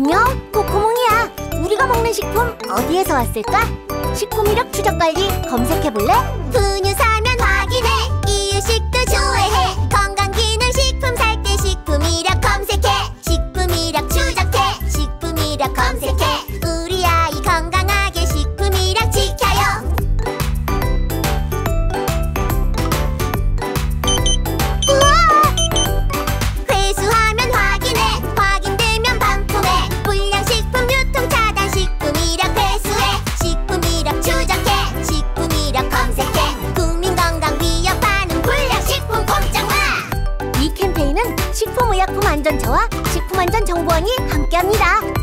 안녕, 코코몽이야. 우리가 먹는 식품 어디에서 왔을까? 식품 이력 추적 관리 검색해볼래? 분유 사 캠페인은 식품의약품안전처와 식품안전정보원이 함께합니다.